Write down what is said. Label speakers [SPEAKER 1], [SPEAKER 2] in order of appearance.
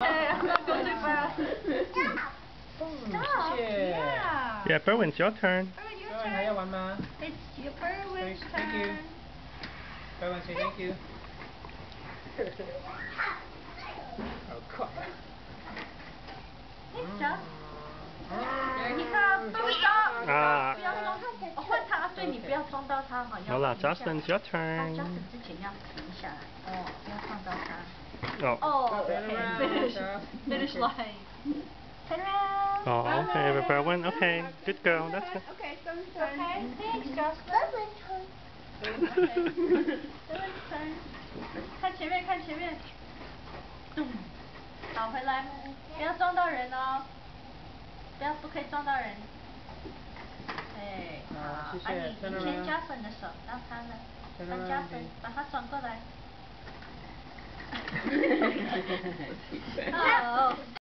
[SPEAKER 1] I'm not going too fast.
[SPEAKER 2] Stop. Stop.
[SPEAKER 1] Yeah.
[SPEAKER 3] Yeah, Berwyn, it's your turn.
[SPEAKER 2] Berwyn,
[SPEAKER 1] your turn. It's your turn.
[SPEAKER 2] Thank you. Berwyn, say thank you. oh, crap.
[SPEAKER 1] Thanks, Jeff. There he comes. Don't stop.
[SPEAKER 3] 啊。
[SPEAKER 1] 我换他，对你不要撞到他，好像。
[SPEAKER 3] 好了
[SPEAKER 1] ，Justin，your
[SPEAKER 3] turn。
[SPEAKER 1] Justin 之前要停下来。哦。
[SPEAKER 3] Oh.
[SPEAKER 1] Oh, okay, finish,
[SPEAKER 2] Jeff.
[SPEAKER 1] finish line. Turn around.
[SPEAKER 3] Oh, okay, but Berwin, okay, good girl, that's good.
[SPEAKER 1] Okay, so okay, thanks, Justin. Okay. Berwin's turn. 看前面，看前面。咚好，回来，不要撞到人哦，不要，不可以撞到人。哎，好，
[SPEAKER 2] 谢谢
[SPEAKER 1] 啊你
[SPEAKER 2] 真的吗
[SPEAKER 1] 你牵 Justin 的手，让他呢，让
[SPEAKER 2] 真的吗
[SPEAKER 1] Justin 把他转过来。
[SPEAKER 2] oh.